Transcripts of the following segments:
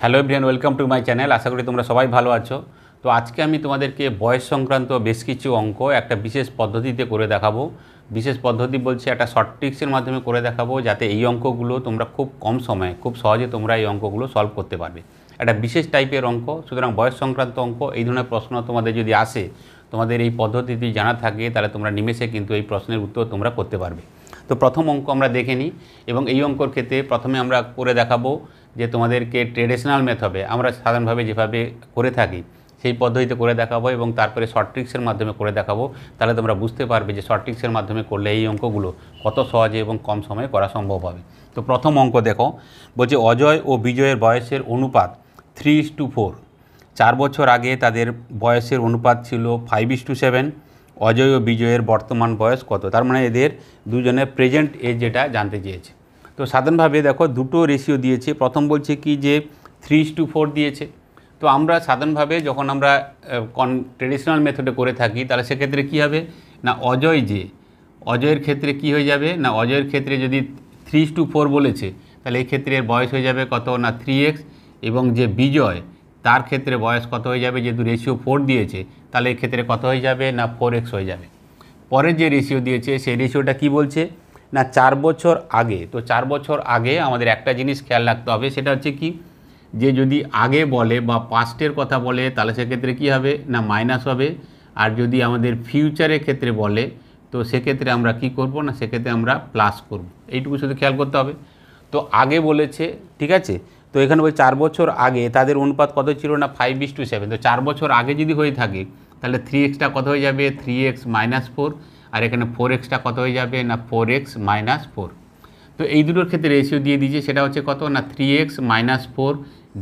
Hello everyone welcome to my channel. আশা করি তোমরা সবাই ভালো আছো। তো আজকে আমি তোমাদেরকে বয়স সংক্রান্ত বেশ কিছু অঙ্ক একটা বিশেষ পদ্ধতিতে করে দেখাবো। বিশেষ পদ্ধতি বলছে একটা শর্ট ট্রিক্সের মাধ্যমে করে দেখাবো, যাতে এই অঙ্কগুলো তোমরা খুব কম সময়ে, খুব সহজে তোমরা এই অঙ্কগুলো সলভ করতে পারবে। একটা বিশেষ টাইপের অঙ্ক, সুতরাং বয়স সংক্রান্ত অঙ্ক, এই ধরনের প্রশ্ন তোমাদের যদি আসে, তোমাদের এই পদ্ধতিটি জানা থাকে, তাহলে তোমরা নিমেষে কিন্তু এই প্রশ্নের উত্তর তোমরা করতে পারবে। তো প্রথম অঙ্ক আমরা দেখে নিই, এবং এই অঙ্কর ক্ষেত্রে প্রথমে আমরা করে দেখাবো যে তোমাদেরকে ট্রেডিশনাল মেথডে আমরা সাধারণভাবে যেভাবে করে থাকি, সেই পদ্ধতিতে করে দেখাবো এবং তারপরে শর্ট ট্রিক্সের মাধ্যমে করে দেখাবো। তাহলে তোমরা বুঝতে পারবে যে শর্ট ট্রিক্সের মাধ্যমে করলে এই অঙ্কগুলো কত সহজে এবং কম সময়ে করা সম্ভব হবে। তো প্রথম অঙ্ক দেখো, বলছে অজয় ও বিজয়ের বয়সের অনুপাত থ্রি ইস টু ফোর চার বছর আগে তাদের বয়সের অনুপাত ছিল five is to seven Ajay ও বিজয়ের বর্তমান বয়স কত? তার মানে এদের দুজনের প্রেজেন্ট এজ যেটা জানতে চেয়েছে। তো সাধারণভাবে দেখো দুটো রেশিও দিয়েছে। প্রথম বলছে কি যে থ্রি টু ফোর দিয়েছে। তো আমরা সাধারণভাবে যখন আমরা কন ট্রেডিশনাল মেথডে করে থাকি, তাহলে সেক্ষেত্রে কী হবে? না অজয় যে, অজয়ের ক্ষেত্রে কি হয়ে যাবে? না অজয়ের ক্ষেত্রে যদি থ্রি টু ফোর বলেছে, তাহলে এই ক্ষেত্রে বয়স হয়ে যাবে কত? না থ্রি এক্স এবং যে বিজয়, তার ক্ষেত্রে বয়স কত হয়ে যাবে? যেহেতু রেশিও ফোর দিয়েছে, তাহলে এই ক্ষেত্রে কত হয়ে যাবে? না ফোর এক্স হয়ে যাবে। পরের যে রেশিও দিয়েছে, সেই রেশিওটা কি বলছে? না, চার বছর আগে, তো চার বছর আগে আমাদের একটা জিনিস খেয়াল রাখতে হবে, সেটা হচ্ছে কি? যে যদি আগে বলে বা পাস্টের কথা বলে, তাহলে সেক্ষেত্রে কি হবে? না মাইনাস হবে। আর যদি আমাদের ফিউচারের ক্ষেত্রে বলে, তো সেক্ষেত্রে আমরা কি করব? না, সেক্ষেত্রে আমরা প্লাস করব। এইটুকু শুধু খেয়াল করতে হবে। তো আগে বলেছে, ঠিক আছে? তো এখানে ওই চার বছর আগে তাদের অনুপাত কত ছিল? না ফাইভ ইস টু সেভেন তো চার বছর আগে যদি হয়ে থাকে, তাহলে থ্রি এক্সটা কত হয়ে যাবে? থ্রি এক্স মাইনাস ফোর আর এখানে ফোর এক্সটা কত হয়ে যাবে? না ফোর এক্স মাইনাস ফোর তো এই দুটোর ক্ষেত্রে রেশিও দিয়ে দিয়েছে, সেটা হচ্ছে কত? না three x minus four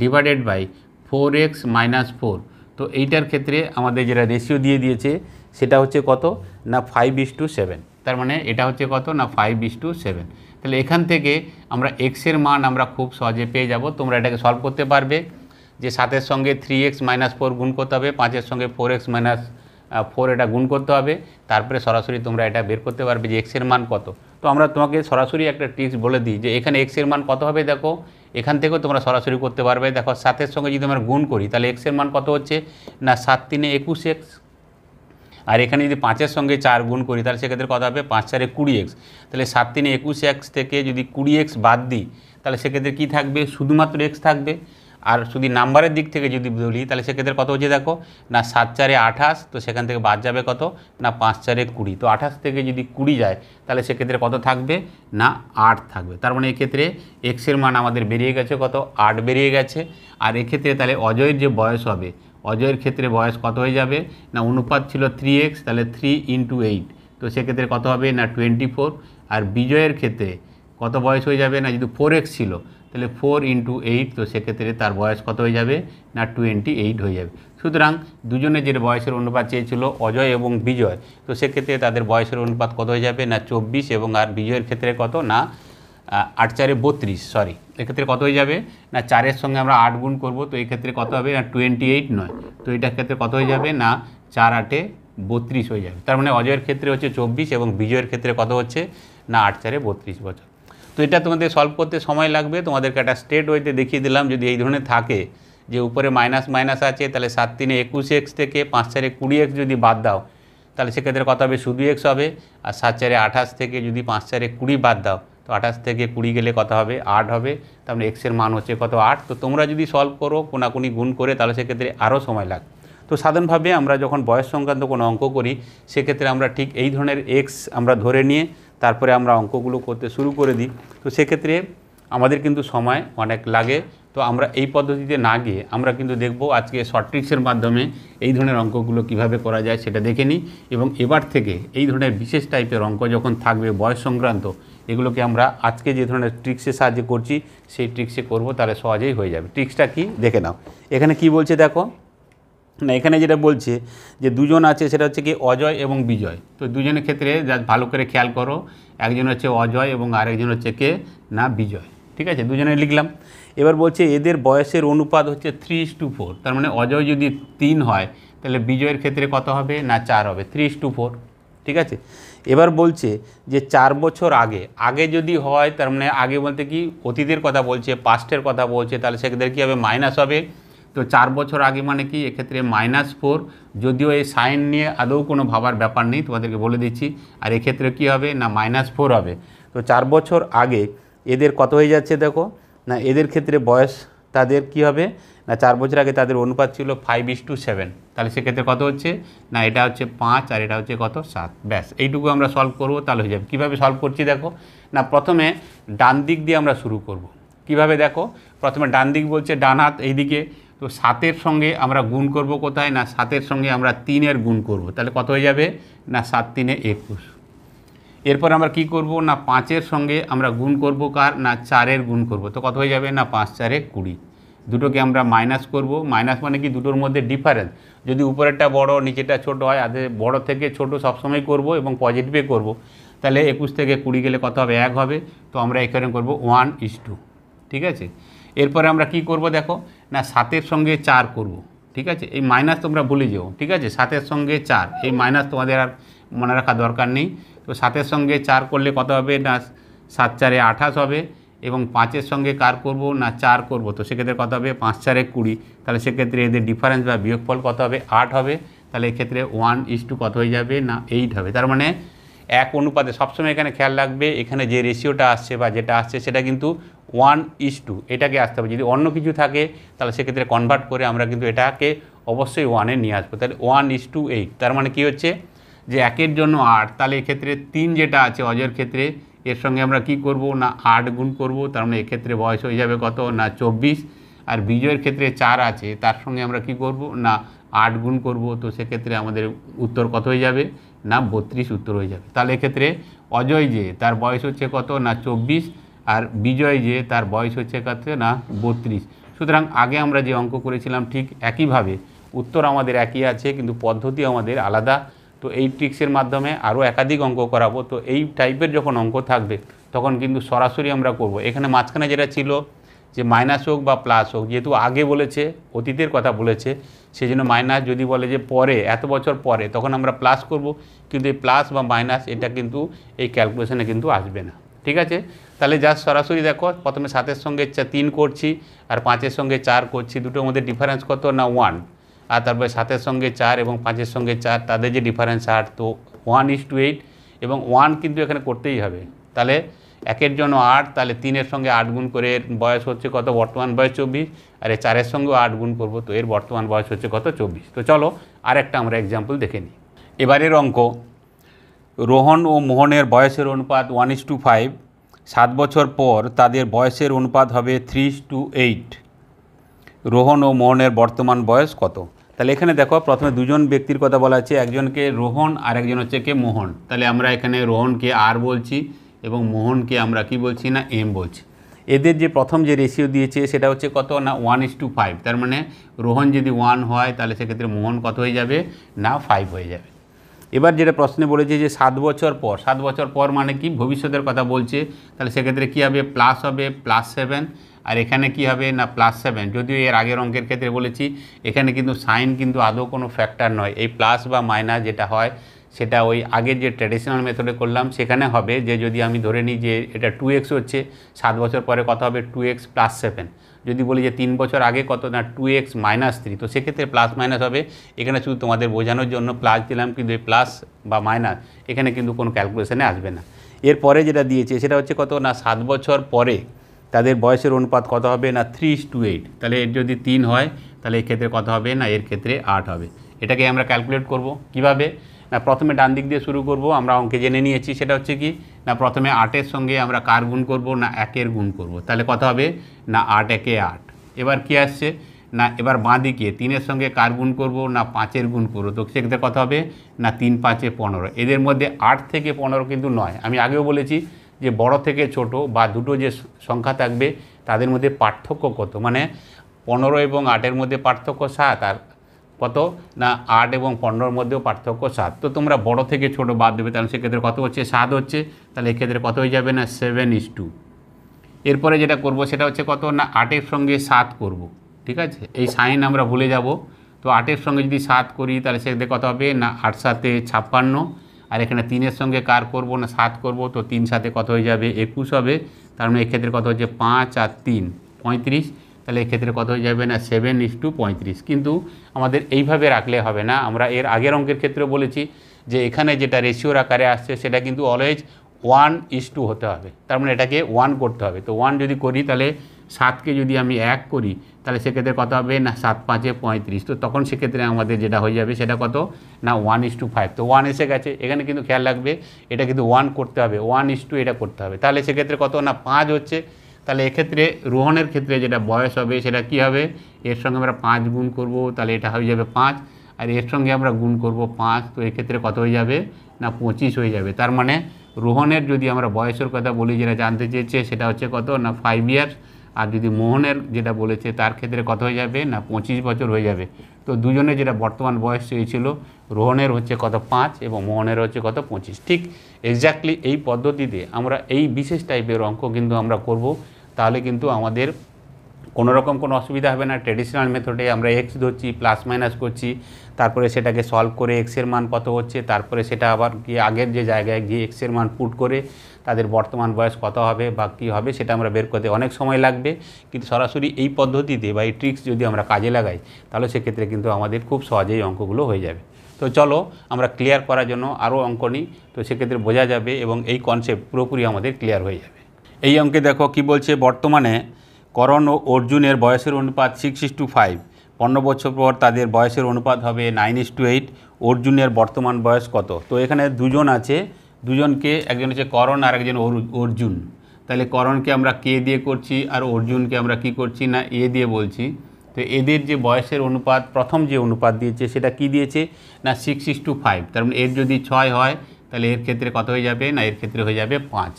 divided by four x minus four তো এইটার ক্ষেত্রে আমাদের যেটা রেশিও দিয়ে দিয়েছে, সেটা হচ্ছে কত? না ফাইভ ইস টু সেভেন তার মানে এটা হচ্ছে কত? না ফাইভ ইস টু সেভেন তাহলে এখান থেকে আমরা এক্সের মান আমরা খুব সহজে পেয়ে যাব। তোমরা এটাকে সলভ করতে পারবে যে সাতের সঙ্গে থ্রি এক্স মাইনাস ফোর গুণ করতে হবে, পাঁচের সঙ্গে ফোর এক্স মাইনাস ফোর এটা গুণ করতে হবে, তারপরে সরাসরি তোমরা এটা বের করতে পারবে যে এক্সের মান কত। তো আমরা তোমাকে সরাসরি একটা ট্রিক্স বলে দিই যে এখানে এক্সের মান কত হবে দেখো, এখান থেকেও তোমরা সরাসরি করতে পারবে। দেখো সাতের সঙ্গে যদি আমরা গুণ করি, তাহলে এক্সের মান কত হচ্ছে? না, সাত তিনে একুশ এক্স আর এখানে যদি পাঁচের সঙ্গে চার গুণ করি, তাহলে সেক্ষেত্রে কত হবে? পাঁচ চারে কুড়ি এক্স তাহলে সাত তিনে একুশ এক্স থেকে যদি কুড়ি এক্স বাদ দিই, তাহলে সেক্ষেত্রে কী থাকবে? শুধুমাত্র এক্স থাকবে। আর যদি নাম্বারের দিক থেকে যদি বলি, তাহলে সেক্ষেত্রে কত হচ্ছে দেখো? না সাত চারে আঠাশ, তো সেখান থেকে বাদ যাবে কত? না পাঁচ চারে কুড়ি। তো আঠাশ থেকে যদি কুড়ি যায়, তাহলে সেক্ষেত্রে কত থাকবে? না আট থাকবে। তার মানে এক্ষেত্রে এক্সের মান আমাদের বেরিয়ে গেছে কত? আট বেরিয়ে গেছে। আর এক্ষেত্রে তাহলে অজয়ের যে বয়স হবে, অজয়ের ক্ষেত্রে বয়স কত হয়ে যাবে? না অনুপাত ছিল থ্রি এক্স তাহলে থ্রি ইন্টু এইট তো সেক্ষেত্রে কত হবে? না টোয়েন্টি ফোর আর বিজয়ের ক্ষেত্রে কত বয়স হয়ে যাবে? না যদি ফোর এক্স ছিল তাহলে ফোর ইন্টু এইট, তো সেক্ষেত্রে তার বয়স কত হয়ে যাবে? না, টোয়েন্টি এইট হয়ে যাবে। সুতরাং দুজনে যে বয়সের অনুপাত চেয়েছিল, অজয় এবং বিজয়, তো সেক্ষেত্রে তাদের বয়সের অনুপাত কত হয়ে যাবে? না, চব্বিশ এবং আর বিজয়ের ক্ষেত্রে কত? না আট চারে বত্রিশ সরি এক্ষেত্রে কত হয়ে যাবে? না, চারের সঙ্গে আমরা আট গুণ করব, তো এই ক্ষেত্রে কত হবে? না, টোয়েন্টি এইট নয়, তো এটার ক্ষেত্রে কত হয়ে যাবে? না, চার আটে বত্রিশ হয়ে যাবে। তার মানে অজয়ের ক্ষেত্রে হচ্ছে চব্বিশ এবং বিজয়ের ক্ষেত্রে কত হচ্ছে? না, আট চারে বত্রিশ বছর। তো এটা তোমাদের সলভ করতে সময় লাগবে। তোমাদেরকে একটা স্টেট ওয়েতে দেখিয়ে দিলাম, যদি এই ধরনের থাকে, যে উপরে মাইনাস মাইনাস আছে, তাহলে সাত তিনে একুশ এক্স থেকে পাঁচ চারে কুড়ি এক্স যদি বাদ দাও, তাহলে সেক্ষেত্রে কত হবে? শুধু এক্স হবে। আর সাত চারে আঠাশ থেকে যদি পাঁচ চারে কুড়ি বাদ দাও, তো আঠাশ থেকে কুড়ি গেলে কত হবে? আট হবে। তার এক্সের মান হচ্ছে কত? আট। তো তোমরা যদি সলভ করো, কোনাকুনি গুণ করে, তাহলে সেক্ষেত্রে আরও সময় লাগবে। তো সাধারণভাবে আমরা যখন বয়স সংক্রান্ত কোনো অঙ্ক করি, সেক্ষেত্রে আমরা ঠিক এই ধরনের এক্স আমরা ধরে নিয়ে তারপরে আমরা অঙ্কগুলো করতে শুরু করে দিই। তো সেক্ষেত্রে আমাদের কিন্তু সময় অনেক লাগে। তো আমরা এই পদ্ধতিতে না গিয়ে আমরা কিন্তু দেখব আজকে শর্ট ট্রিক্সের মাধ্যমে এই ধরনের অঙ্কগুলো কীভাবে করা যায় সেটা দেখে নিই এবং এবার থেকে এই ধরনের বিশেষ টাইপের অঙ্ক যখন থাকবে বয়স সংক্রান্ত, এগুলোকে আমরা আজকে যে ধরনের ট্রিক্সের সাহায্যে করছি, সেই ট্রিক্সে করব, তাহলে সহজেই হয়ে যাবে। ট্রিক্সটা কি? দেখে নাও। এখানে কি বলছে দেখো? না, এখানে যেটা বলছে যে দুজন আছে সেটা হচ্ছে কি অজয় এবং বিজয়। তো দুজনের ক্ষেত্রে যা ভালো করে খেয়াল করো, একজন হচ্ছে অজয় এবং আরেকজন হচ্ছে কে? না, বিজয়। ঠিক আছে? দুজনে লিখলাম। এবার বলছে এদের বয়সের অনুপাত হচ্ছে থ্রি টু ফোর তার মানে অজয় যদি তিন হয়, তাহলে বিজয়ের ক্ষেত্রে কত হবে? না, চার হবে। থ্রি টু ফোর ঠিক আছে? এবার বলছে যে চার বছর আগে আগে যদি হয়, তার মানে আগে বলতে কি অতীতের কথা বলছে পাস্টের কথা বলছে, তাহলে সেক্ষেত্রে কী হবে? মাইনাস হবে। তো চার বছর আগে মানে কি, এক্ষেত্রে মাইনাস ফোর যদিও এই সাইন নিয়ে আদৌ কোনো ভাবার ব্যাপার নেই, তোমাদেরকে বলে দিচ্ছি। আর এক্ষেত্রে কী হবে? না মাইনাস ফোর হবে। তো চার বছর আগে এদের কত হয়ে যাচ্ছে দেখো? না, এদের ক্ষেত্রে বয়স তাদের কি হবে? না, চার বছর আগে তাদের অনুপাত ছিল ফাইভ ইস টু সেভেন তাহলে সেক্ষেত্রে কত হচ্ছে? না, এটা হচ্ছে পাঁচ আর এটা হচ্ছে কত? সাত। ব্যাস, এইটুকু আমরা সলভ করব, তাহলে হয়ে যাবে। কীভাবে সলভ করছি দেখো? না, প্রথমে ডান দিক দিয়ে আমরা শুরু করব। কীভাবে দেখো? প্রথমে ডান দিক বলছে ডান হাত, এইদিকে তো সাতের সঙ্গে আমরা গুণ করব কোথায়? না, সাতের সঙ্গে আমরা তিনের গুণ করব। তাহলে কত হয়ে যাবে? না, সাত, তিনে একুশ। এরপর আমরা কি করব? না, পাঁচের সঙ্গে আমরা গুণ করব কার? না, চারের গুণ করব। তো কত হয়ে যাবে? না, পাঁচ, চারে কুড়ি। দুটোকে আমরা মাইনাস করব। মাইনাস মানে কি? দুটোর মধ্যে ডিফারেন্স যদি উপরেরটা বড়, নিচেরটা ছোট হয়, আদে বড় থেকে ছোট সবসময় করব এবং পজিটিভে করব। তাহলে একুশ থেকে কুড়ি গেলে কত হবে? এক হবে। তো আমরা এখানে করব ওয়ান ইস টু ঠিক আছে? এরপরে আমরা কি করব দেখো? না, সাতের সঙ্গে চার করব, ঠিক আছে? এই মাইনাস তোমরা ভুলে যেও, ঠিক আছে? সাতের সঙ্গে চার, এই মাইনাস তোমাদের আর মনে রাখা দরকার নেই। তো সাতের সঙ্গে চার করলে কত হবে? না, সাত চারে আঠাশ হবে। এবং পাঁচের সঙ্গে কার করব? না, চার করব। তো সেক্ষেত্রে কত হবে? পাঁচ চারে কুড়ি। তাহলে সেক্ষেত্রে এদের ডিফারেন্স বা বিয়োগফল কত হবে? আট হবে। তাহলে এক্ষেত্রে ওয়ান ইস টু কত হয়ে যাবে? না এইট হবে। তার মানে এক অনুপাতে সবসময় এখানে খেয়াল রাখবে। এখানে যে রেশিওটা আসছে বা যেটা আসছে, সেটা কিন্তু ওয়ান ইস টু এটাকে আসতে হবে। যদি অন্য কিছু থাকে, তাহলে সেক্ষেত্রে কনভার্ট করে আমরা কিন্তু এটাকে অবশ্যই ওয়ানে নিয়ে আসব। তাহলে ওয়ান ইস টু এইট তার মানে কী হচ্ছে? যে একের জন্য আট, তাহলে এক্ষেত্রে তিন যেটা আছে অজয়ের ক্ষেত্রে, এর সঙ্গে আমরা কি করব? না আট গুণ করব, তার মানে এক্ষেত্রে বয়স হয়ে যাবে কত? না চব্বিশ। আর বিজয়ের ক্ষেত্রে চার আছে, তার সঙ্গে আমরা কি করব? না আট গুণ করব, তো সেক্ষেত্রে আমাদের উত্তর কত হয়ে যাবে? না বত্রিশ উত্তর হয়ে যাবে। তাহলে এক্ষেত্রে অজয় যে, তার বয়স হচ্ছে কত? না চব্বিশ। আর বিজয় যে, তার বয়স হচ্ছে কত না, বত্রিশ। সুতরাং আগে আমরা যে অঙ্ক করেছিলাম ঠিক একইভাবে, উত্তর আমাদের একই আছে, কিন্তু পদ্ধতি আমাদের আলাদা। তো এই ট্রিক্সের মাধ্যমে আরও একাধিক অঙ্ক করাবো। তো এই টাইপের যখন অঙ্ক থাকবে, তখন কিন্তু সরাসরি আমরা করব। এখানে মাঝখানে যেটা ছিল, যে মাইনাস হোক বা প্লাস হোক, যেহেতু আগে বলেছে, অতীতের কথা বলেছে সেই জন্য মাইনাস যদি বলে যে পরে, এত বছর পরে, তখন আমরা প্লাস করব। কিন্তু এই প্লাস বা মাইনাস এটা কিন্তু এই ক্যালকুলেশনে কিন্তু আসবে না। ঠিক আছে? তাহলে যা সরাসরি দেখো, প্রথমে সাতের সঙ্গে তিন করছি, আর পাঁচের সঙ্গে চার করছি। দুটোর মধ্যে ডিফারেন্স কত? না ওয়ান আর তারপরে সাতের সঙ্গে চার এবং পাঁচের সঙ্গে চার, তাদের যে ডিফারেন্স আট তো ওয়ান ইস টু এইট এবং ওয়ান কিন্তু এখানে করতেই হবে। তাহলে একের জন্য আট, তাহলে তিনের সঙ্গে আট গুণ করে এর বয়স হচ্ছে কত? বর্তমান বয়স চব্বিশ। আর এই চারের সঙ্গেও আট গুণ করব, তো এর বর্তমান বয়স হচ্ছে কত? চব্বিশ। তো চলো আরেকটা আমরা এক্সাম্পল দেখে নিই। এবারের অঙ্ক। রোহন ও মোহনের বয়সের অনুপাত ওয়ান ইস টু ফাইভ সাত বছর পর তাদের বয়সের অনুপাত হবে থ্রি টু এইট রোহন ও মোহনের বর্তমান বয়স কত? তাহলে এখানে দেখো, প্রথমে দুজন ব্যক্তির কথা বলা আছে, একজনকে রোহন আর একজন হচ্ছে কে মোহন। তাহলে আমরা এখানে রোহনকে আর বলছি এবং মোহনকে আমরা কি বলছি না এম বলছি। এদের যে প্রথম যে রেশিও দিয়েছে, সেটা হচ্ছে কত না ওয়ান ইস টু ফাইভ তার মানে রোহন যদি ওয়ান হয়, তাহলে সেক্ষেত্রে মোহন কত হয়ে যাবে? না ফাইভ হয়ে যাবে। এবার যেটা প্রশ্নে বলেছে যে সাত বছর পর, সাত বছর পর মানে কি? ভবিষ্যতের কথা বলছে, তাহলে সেক্ষেত্রে কী হবে? প্লাস হবে প্লাস সেভেন আর এখানে কি হবে? না প্লাস সেভেন যদিও এর আগের অঙ্কের ক্ষেত্রে বলেছি, এখানে কিন্তু সাইন কিন্তু আদৌ কোনো ফ্যাক্টর নয়। এই প্লাস বা মাইনাস যেটা হয়, সেটা ওই আগের যে ট্র্যাডিশনাল মেথডে করলাম, সেখানে হবে যে যদি আমি ধরে নিই যে এটা টু এক্স হচ্ছে, সাত বছর পরে কথা হবে? টু এক্স প্লাস সেভেন যদি বলি যে তিন বছর আগে কত না টু এক্স মাইনাস থ্রি তো সেক্ষেত্রে প্লাস মাইনাস হবে। এখানে শুধু তোমাদের বোঝানোর জন্য প্লাস দিলাম, কিন্তু প্লাস বা মাইনাস এখানে কিন্তু কোনো ক্যালকুলেশানে আসবে না। এরপরে যেটা দিয়েছে, সেটা হচ্ছে কত না সাত বছর পরে তাদের বয়সের অনুপাত কত হবে না থ্রি টু এইট তাহলে এর যদি তিন হয়, তাহলে এর ক্ষেত্রে কত হবে না? এর ক্ষেত্রে আট হবে। এটাকে আমরা ক্যালকুলেট করব। কীভাবে? না, প্রথমে ডান দিক দিয়ে শুরু করব, আমরা অঙ্কে জেনে নিয়েছি, সেটা হচ্ছে কি, না, প্রথমে আটের সঙ্গে আমরা কার গুণ করব, না, একের গুণ করব। তাহলে কথা হবে? না, আট, একে আট। এবার কি আসছে? না, এবার বাঁ দিকে, তিনের সঙ্গে কার গুণ করব, না, পাঁচের গুণ করব? তো সেক্ষেত্রে কথা হবে? না, তিন, পাঁচে পনেরো। এদের মধ্যে আট থেকে পনেরো কিন্তু নয়। আমি আগেও বলেছি যে বড় থেকে ছোট বা দুটো যে সংখ্যা থাকবে, তাদের মধ্যে পার্থক্য কত? মানে পনেরো এবং আটের মধ্যে পার্থক্য সাত, আর কত? না, আট এবং পনেরোর মধ্যেও পার্থক্য সাত। তো তোমরা বড় থেকে ছোট বাদ দেবে, তাহলে সেক্ষেত্রে কত হচ্ছে? সাত হচ্ছে। তাহলে এক্ষেত্রে কত হয়ে যাবে না? Seven is to. এরপরে যেটা করব, সেটা হচ্ছে কত? না, আটের সঙ্গে সাত করব। ঠিক আছে? এই সাইন আমরা ভুলে যাব। তো আটের সঙ্গে যদি সাত করি, তাহলে সেক্ষেত্রে কত হবে? না, আট সাতে ছাপ্পান্ন। আর এখানে তিনের সঙ্গে কার করব? না, সাত করব। তো তিন সাথে কত হয়ে যাবে? একুশ হবে। তার মানে এক্ষেত্রে কত হচ্ছে? পাঁচ আর তিন, পঁয়ত্রিশ। তাহলে এক্ষেত্রে কত হয়ে যাবে না? সেভেন ইস টু পঁয়ত্রিশ। কিন্তু আমাদের এইভাবে রাখলে হবে না। আমরা এর আগের অঙ্কের ক্ষেত্রে বলেছি যে এখানে যেটা রেশিওর আকারে আসছে, সেটা কিন্তু অলওয়েজ ওয়ান ইস টু হতে হবে। তার মানে এটাকে ওয়ান করতে হবে। তো ওয়ান যদি করি, তাহলে সাতকে যদি আমি এক করি, তাহলে সেক্ষেত্রে কত হবে? না, সাত পাঁচে পঁয়ত্রিশ। তো তখন সেক্ষেত্রে আমাদের যেটা হয়ে যাবে, সেটা কত? না ওয়ান ইস টু ফাইভ তো ওয়ান এসে গেছে। এখানে কিন্তু খেয়াল রাখবে, এটা কিন্তু ওয়ান করতে হবে। ওয়ান ইস টু এটা করতে হবে। তাহলে সেক্ষেত্রে কত? না, পাঁচ হচ্ছে। তাহলে এক্ষেত্রে রোহনের ক্ষেত্রে যেটা বয়স হবে সেটা কি হবে? এর সঙ্গে আমরা পাঁচ গুণ করব, তাহলে এটা হয়ে যাবে পাঁচ। আর এর সঙ্গে আমরা গুণ করব পাঁচ, তো এক্ষেত্রে কত হয়ে যাবে? না, পঁচিশ হয়ে যাবে। তার মানে রোহনের যদি আমরা বয়সের কথা বলি, যেটা জানতে চেয়েছে, সেটা হচ্ছে কত? না ফাইভ ইয়ার্স আর যদি মোহনের যেটা বলেছে, তার ক্ষেত্রে কত হয়ে যাবে? না, পঁচিশ বছর হয়ে যাবে। তো দুজনে যেটা বর্তমান বয়স চেয়েছিল, রোহনের হচ্ছে কত? পাঁচ এবং মোহনের হচ্ছে কত? পঁচিশ। ঠিক এক্স্যাক্টলি এই পদ্ধতিতে আমরা এই বিশেষ টাইপের অঙ্ক কিন্তু আমরা করব। তাহলে কিন্তু আমাদের কোনো রকম কোনো অসুবিধা হবে না। ট্রেডিশনাল মেথডে আমরা এক্স ধরছি প্লাস মাইনাস করছি, তারপরে সেটাকে সলভ করে এক্সের মান কত হচ্ছে, তারপরে সেটা আবার গিয়ে আগের যে জায়গায় গিয়ে এক্সের মান পুট করে তাদের বর্তমান বয়স কত হবে বা কী হবে সেটা আমরা বের করতে অনেক সময় লাগবে। কিন্তু সরাসরি এই পদ্ধতিতে বা এই ট্রিক্স যদি আমরা কাজে লাগাই, তাহলে সেক্ষেত্রে কিন্তু আমাদের খুব সহজেই অঙ্কগুলো হয়ে যাবে। তো চলো, আমরা ক্লিয়ার করার জন্য আরও অঙ্ক নিই। তো সেক্ষেত্রে বোঝা যাবে এবং এই কনসেপ্ট পুরোপুরি আমাদের ক্লিয়ার হয়ে যাবে। এই অঙ্কে দেখো কি বলছে, বর্তমানে করণ ও অর্জুনের বয়সের অনুপাত সিক্স ইস টু ফাইভ পনেরো বছর পর তাদের বয়সের অনুপাত হবে নাইন ইস টু এইট অর্জুনের বর্তমান বয়স কত? তো এখানে দুজন আছে, দুজনকে একজন হচ্ছে করণ আর একজন অর্জুন। তাহলে করণকে আমরা কে দিয়ে করছি আর অর্জুনকে আমরা কি করছি না এ দিয়ে বলছি। তো এদের যে বয়সের অনুপাত, প্রথম যে অনুপাত দিয়েছে সেটা কি দিয়েছে? না সিক্স ইস টু ফাইভ তার মানে এর যদি ছয় হয়, তাহলে এর ক্ষেত্রে কত হয়ে যাবে? না, এর ক্ষেত্রে হয়ে যাবে পাঁচ।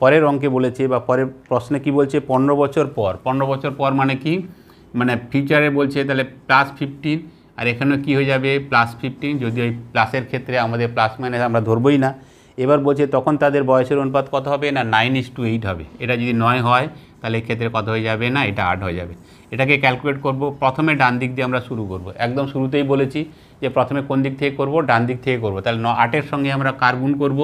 পরের অঙ্কে বলেছে বা পরের প্রশ্নে কি বলছে? পনেরো বছর পর। পনেরো বছর পর মানে কি? মানে ফিউচারে বলছে তাহলে প্লাস ফিফটিন আর এখানেও কি হয়ে যাবে? প্লাস ফিফটিন যদি ওই প্লাসের ক্ষেত্রে আমাদের প্লাস মাইনাস আমরা ধরবই না। এবার বলছে তখন তাদের বয়সের অনুপাত কত হবে? না নাইন ইস টু এইট হবে। এটা যদি নয় হয়, তাহলে এক্ষেত্রে কত হয়ে যাবে? না, এটা আট হয়ে যাবে। এটাকে ক্যালকুলেট করব। প্রথমে ডান দিক দিয়ে আমরা শুরু করব। একদম শুরুতেই বলেছি যে প্রথমে কোন দিক থেকে করব, ডান দিক থেকে করব। তাহলে ন আটের সঙ্গে আমরা কার গুণ করব?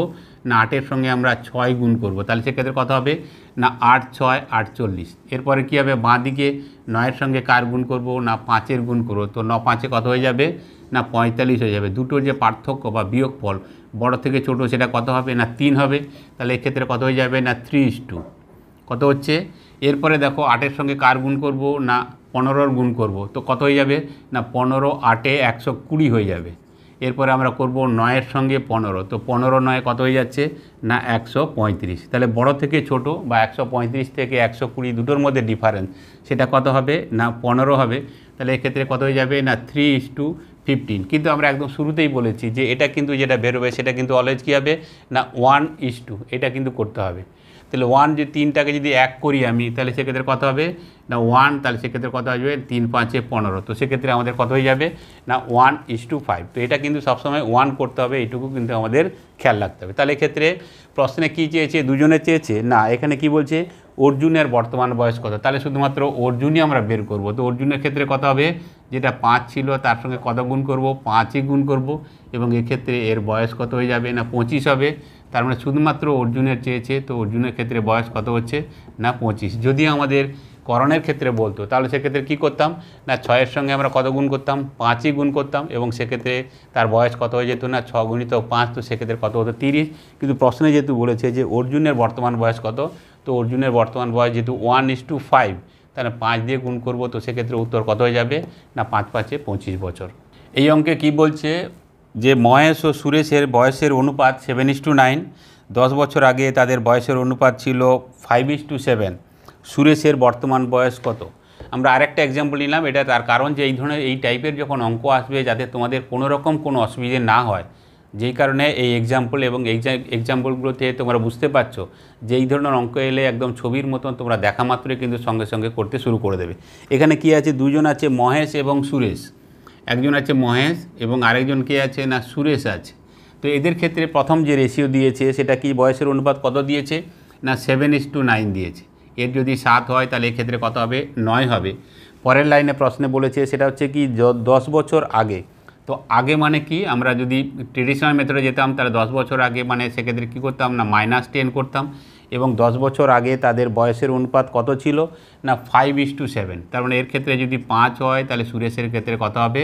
না আটের সঙ্গে আমরা ছয় গুণ করব। তাহলে সেক্ষেত্রে কত হবে? না আট, ছয় আটচল্লিশ এরপরে কী হবে? বাঁ দিকে নয়ের সঙ্গে কার গুণ করব? না পাঁচের গুণ করব। তো ন পাঁচে কত হয়ে যাবে? না পঁয়তাল্লিশ হয়ে যাবে। দুটোর যে পার্থক্য বা বিয়োগফল, বড় থেকে ছোট, সেটা কত হবে? না তিন হবে। তাহলে এক্ষেত্রে কত হয়ে যাবে? না থ্রি কত হচ্ছে? এরপরে দেখো আটের সঙ্গে কার গুণ করব? না পনেরোর গুণ করব। তো কত হয়ে যাবে? না, পনেরো আটে একশো কুড়ি হয়ে যাবে। এরপরে আমরা করব নয়ের সঙ্গে পনেরো। তো পনেরো নয় কত হয়ে যাচ্ছে? না, একশো পঁয়ত্রিশ। তাহলে বড় থেকে ছোট বা একশো পঁয়ত্রিশ থেকে একশো কুড়ি দুটোর মধ্যে ডিফারেন্স সেটা কত হবে? না, পনেরো হবে। তাহলে এক্ষেত্রে কত হয়ে যাবে? না থ্রি ইস টু ফিফটিন কিন্তু আমরা একদম শুরুতেই বলেছি যে এটা কিন্তু যেটা বেরোবে, সেটা কিন্তু অলওয়েজ কী হবে? না ওয়ান ইস টু এটা কিন্তু করতে হবে। তাহলে ওয়ান যে তিনটাকে যদি এক করি আমি, তাহলে সেক্ষেত্রে কত হবে? না ওয়ান তাহলে সেক্ষেত্রে কত আসবে? তিন পাঁচে পনেরো। তো সেক্ষেত্রে আমাদের কত হয়ে যাবে? না ওয়ান ইস টু ফাইভ তো এটা কিন্তু সবসময় ওয়ান করতে হবে, এইটুকু কিন্তু আমাদের খেয়াল রাখতে হবে। তাহলে এক্ষেত্রে প্রশ্নে কী চেয়েছে? দুজনে চেয়েছে? না, এখানে কি বলছে? অর্জুনের বর্তমান বয়স কত? তাহলে শুধুমাত্র অর্জুনই আমরা বের করব। তো অর্জুনের ক্ষেত্রে কত হবে? যেটা পাঁচ ছিল, তার সঙ্গে কত গুণ করব? পাঁচই গুণ করব। এবং এক্ষেত্রে এর বয়স কত হয়ে যাবে? না, পঁচিশ হবে। তার মানে শুধুমাত্র অর্জুনের চেয়েছে, তো অর্জুনের ক্ষেত্রে বয়স কত হচ্ছে? না, পঁচিশ। যদি আমাদের করণের ক্ষেত্রে বলতো, তাহলে সেক্ষেত্রে কী করতাম? না, ছয়ের সঙ্গে আমরা কত গুণ করতাম? পাঁচই গুণ করতাম, এবং সেক্ষেত্রে তার বয়স কত হয়ে যেত? না, ছ গুণিত পাঁচ, তো সেক্ষেত্রে কত হতো? তিরিশ। কিন্তু প্রশ্নে যেহেতু বলেছে যে অর্জুনের বর্তমান বয়স কত, তো অর্জুনের বর্তমান বয়স যেহেতু ওয়ান ইস টু ফাইভ, তাহলে পাঁচ দিয়ে গুণ করব, তো সেক্ষেত্রে উত্তর কত হয়ে যাবে? না, পাঁচ পাঁচে পঁচিশ বছর। এই অঙ্কে কি বলছে? যে মহেশ ও সুরেশের বয়সের অনুপাত সেভেন ইস টু নাইন দশ বছর আগে তাদের বয়সের অনুপাত ছিল ফাইভ ইস টু সেভেন সুরেশের বর্তমান বয়স কত? আমরা আরেকটা এক্সাম্পল নিলাম, এটা তার কারণ যে এই ধরনের, এই টাইপের যখন অঙ্ক আসবে, যাতে তোমাদের কোনো রকম কোনো অসুবিধে না হয়, যেই কারণে এই এক্সাম্পল এবং এক্সাম্পলগুলোতে তোমরা বুঝতে পারছ যে এই ধরনের অঙ্ক এলে একদম ছবির মতন তোমরা দেখা মাত্রই কিন্তু সঙ্গে সঙ্গে করতে শুরু করে দেবে। এখানে কি আছে? দুজন আছে মহেশ এবং সুরেশ। একজন আছে মহেশ এবং আরেকজন কে আছে না সুরেশ আছে। তো এদের ক্ষেত্রে প্রথম যে রেশিও দিয়েছে সেটা কি বয়সের অনুপাত কত দিয়েছে? না সেভেন ইস টু নাইন দিয়েছে। এর যদি সাত হয় তাহলে এক্ষেত্রে কত হবে? নয় হবে। পরের লাইনে প্রশ্নে বলেছে সেটা হচ্ছে কি দশ বছর আগে। তো আগে মানে কি? আমরা যদি ট্রেডিশনাল মেথডে যেতাম তাহলে দশ বছর আগে মানে সেক্ষেত্রে কী করতাম? না মাইনাস টেন করতাম। এবং দশ বছর আগে তাদের বয়সের অনুপাত কত ছিল? না ফাইভ ইস টু সেভেন তার মানে এর ক্ষেত্রে যদি পাঁচ হয়, তাহলে সুরেশের ক্ষেত্রে কত হবে?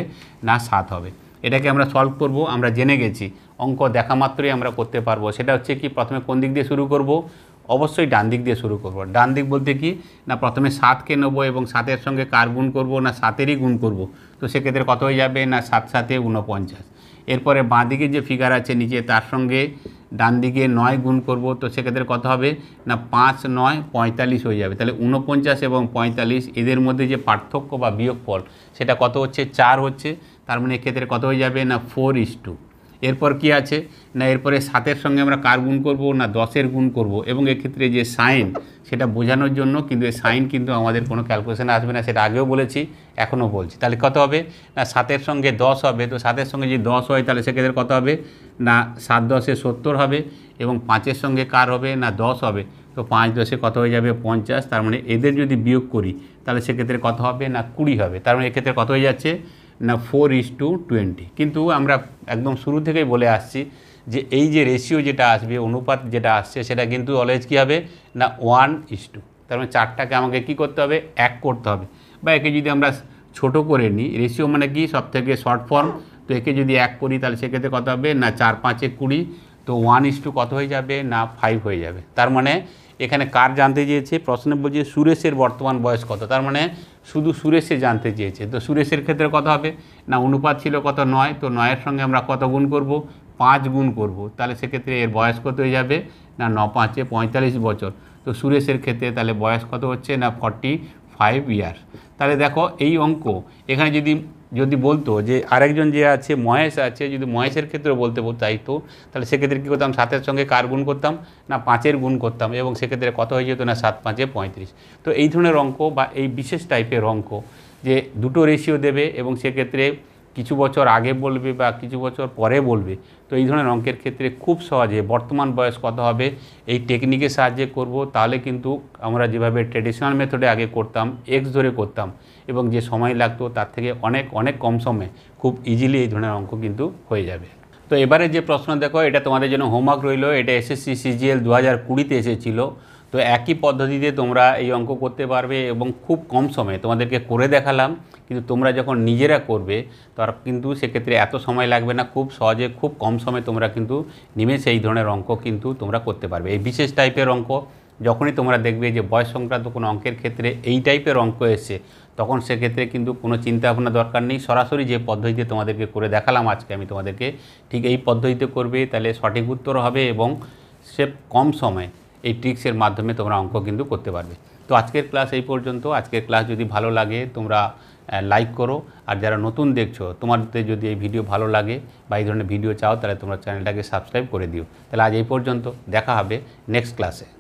না, সাত হবে। এটাকে আমরা সলভ করব, আমরা জেনে গেছি। অঙ্ক দেখা মাত্রই আমরা করতে পারব। সেটা হচ্ছে কি, প্রথমে কোন দিক দিয়ে শুরু করব? অবশ্যই ডান দিক দিয়ে শুরু করব। ডান দিক বলতে কি, না, প্রথমে সাতকে নেব এবং সাতের সঙ্গে কার গুণ করব? না, সাতেরই গুণ করব? তো সেক্ষেত্রে কত হয়ে যাবে? না, সাত, সাতে উনপঞ্চাশ এরপরে বাঁ দিকে যে ফিগার আছে নিচে, তার সঙ্গে ডান দিকে নয় গুণ করব, তো সেক্ষেত্রে কত হবে? না, পাঁচ, নয়, পঁয়তাল্লিশ হয়ে যাবে। তাহলে উনপঞ্চাশ এবং পঁয়তাল্লিশ, এদের মধ্যে যে পার্থক্য বা বিয়োগফল, সেটা কত হচ্ছে? চার হচ্ছে। তার মানে এক্ষেত্রে কত হয়ে যাবে? না ফোর ইস টু এরপর কি আছে? না, এরপরে সাতের সঙ্গে আমরা কার গুণ করব? না, দশের গুণ করব? এবং এক্ষেত্রে যে সাইন, সেটা বোঝানোর জন্য কিন্তু এই সাইন কিন্তু আমাদের কোনো ক্যালকুলেশনে আসবে না, সেটা আগেও বলেছি, এখনও বলছি। তাহলে কত হবে? না, সাতের সঙ্গে দশ হবে, তো সাতের সঙ্গে যদি দশ হয়, তাহলে সেক্ষেত্রে কত হবে? না, সাত দশে সত্তর হবে, এবং পাঁচের সঙ্গে কার হবে? না, দশ হবে। তো পাঁচ দশে কত হয়ে যাবে? পঞ্চাশ। তার মানে এদের যদি বিয়োগ করি, তাহলে সেক্ষেত্রে কত হবে? না, কুড়ি হবে। তার মানে এক্ষেত্রে কত হয়ে যাচ্ছে? না ফোর ইস টু টোয়েন্টি কিন্তু আমরা একদম শুরু থেকেই বলে আসছি যে এই যে রেশিও যেটা আসবে, অনুপাত যেটা আসছে, সেটা কিন্তু অলওয়েজ কী হবে? না ওয়ান ইস টু তার মানে চারটাকে আমাকে কী করতে হবে? এক করতে হবে। বা একে যদি আমরা ছোট করে নিই রেশিও মানে কি? সব থেকে শর্ট ফর্ম তো একে যদি এক করি, তাহলে সেক্ষেত্রে কত হবে? না চার, পাঁচে কুড়ি। তো ওয়ান ইস টু কত হয়ে যাবে? না ফাইভ হয়ে যাবে। তার মানে এখানে কার জানতে চেয়েছে? প্রশ্নে বলছে সুরেশের বর্তমান বয়স কত? তার মানে শুধু সুরেশে জানতে চেয়েছে। তো সুরেশের ক্ষেত্রে কত হবে? না, অনুপাত ছিল কত? নয়। তো নয়ের সঙ্গে আমরা কত গুণ করব? পাঁচ গুণ করব। তাহলে সেক্ষেত্রে এর বয়স কত হয়ে যাবে? না, ন পাঁচে পঁয়তাল্লিশ বছর। তো সুরেশের ক্ষেত্রে তাহলে বয়স কত হচ্ছে? না ফর্টি ফাইভ ইয়ার্স তাহলে দেখো, এই অঙ্ক, এখানে যদি যদি বলতো যে আরেকজন যে আছে, মহেশ আছে, যদি মহেশের ক্ষেত্রে বলতে চাইতো তাহলে সেক্ষেত্রে কী করতাম? সাতের সঙ্গে কার গুণ করতাম? না, পাঁচের গুণ করতাম এবং সেক্ষেত্রে কত হয়ে যেত? না, সাত, পাঁচে পঁয়ত্রিশ। তো এই ধরনের অঙ্ক বা এই বিশেষ টাইপের অঙ্ক যে দুটো রেশিও দেবে এবং সেক্ষেত্রে কিছু বছর আগে বলবে বা কিছু বছর পরে বলবে। তো এই ধরনের অঙ্কের ক্ষেত্রে খুব সহজে বর্তমান বয়স কত হবে, এই টেকনিকের সাহায্যে করব, তাহলে কিন্তু আমরা যেভাবে ট্রেডিশনাল মেথডে আগে করতাম এক্স ধরে করতাম এবং যে সময় লাগতো তার থেকে অনেক অনেক কম সময়ে খুব ইজিলি এই ধরনের অঙ্ক কিন্তু হয়ে যাবে। তো এবারে যে প্রশ্ন, দেখো এটা তোমাদের জন্য হোমওয়ার্ক রইল, এটা এসএসসি সিজিএল দু হাজার কুড়িতে এসেছিল। তো একই পদ্ধতিতে তোমরা এই অঙ্ক করতে পারবে এবং খুব কম সময়ে তোমাদেরকে করে দেখালাম, কিন্তু তোমরা যখন নিজেরা করবে, তার কিন্তু সেক্ষেত্রে এত সময় লাগবে না, খুব সহজে খুব কম সময়ে তোমরা কিন্তু নিমেষে এই ধরনের অঙ্ক কিন্তু তোমরা করতে পারবে। এই বিশেষ টাইপের অঙ্ক, যখনই তোমরা দেখবে যে বয়স সংক্রান্ত কোনো অঙ্কের ক্ষেত্রে এই টাইপের অঙ্ক এসছে, তখন সেক্ষেত্রে কিন্তু কোনো চিন্তা ভাবনা দরকার নেই। সরাসরি যে পদ্ধতিতে তোমাদেরকে করে দেখালাম আজকে আমি তোমাদেরকে, ঠিক এই পদ্ধতিতে করবে, তাহলে সঠিক উত্তর হবে এবং সে কম সময়ে এই ট্রিক্সের মাধ্যমে তোমরা অঙ্ক কিন্তু করতে পারবে। তো আজকের ক্লাস এই পর্যন্ত। আজকের ক্লাস যদি ভালো লাগে, তোমরা লাইক করো। আর যারা নতুন দেখছ, তোমাদের যদি এই ভিডিও ভালো লাগে বা এই ধরনের ভিডিও চাও, তাহলে তোমরা চ্যানেলটাকে সাবস্ক্রাইব করে দিও। তাহলে আজ এই পর্যন্ত। দেখা হবে নেক্সট ক্লাসে